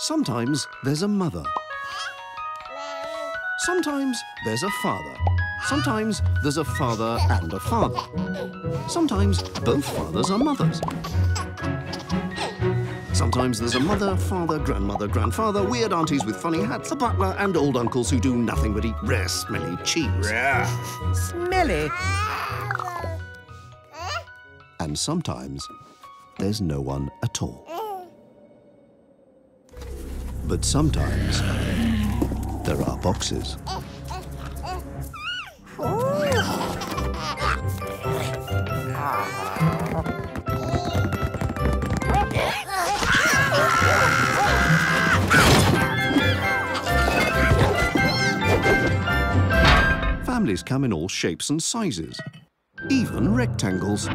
Sometimes there's a mother. Sometimes there's a father. Sometimes there's a father and a father. Sometimes both fathers are mothers. Sometimes there's a mother, father, grandmother, grandfather, weird aunties with funny hats, a butler, and old uncles who do nothing but eat rare, smelly cheese. Smelly. And sometimes there's no one at all. But sometimes there are boxes. Families come in all shapes and sizes, even rectangles.